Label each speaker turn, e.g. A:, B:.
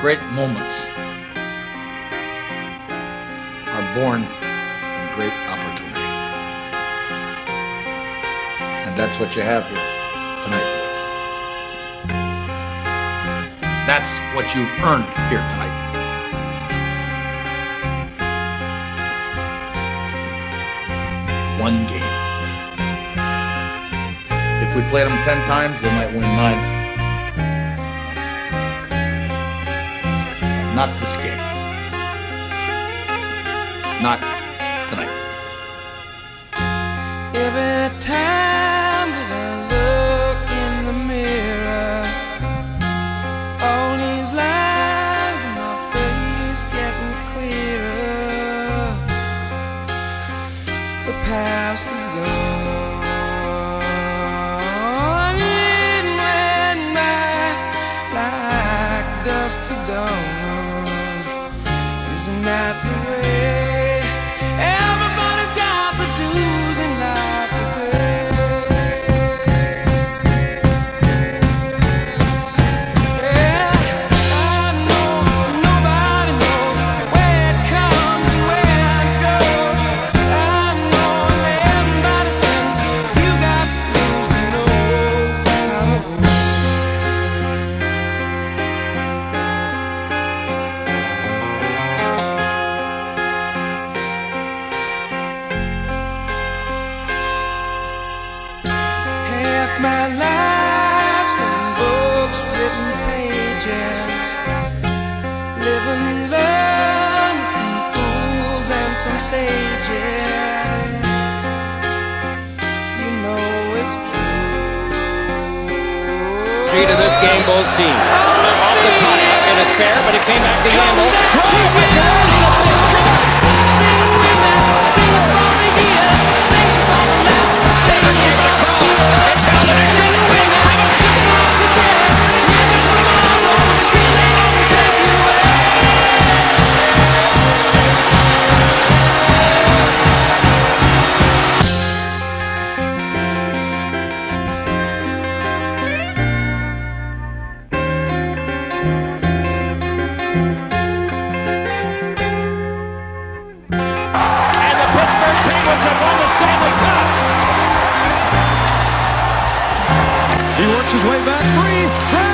A: Great moments are born from great opportunity. And that's what you have here tonight. That's what you've earned here tonight. One game. If we played them ten times, they might win nine. Not this game. Not tonight.
B: Every time that I look in the mirror, all these lines in my face getting clearer. The past is my life's in books, written pages. Live and learn from fools and from sages. You know it's true.
C: To this game, both teams. Off the top, and it's fair, but it came back to Gamble. Drive Penguins have won the Stanley Cup.
D: He works his way back free.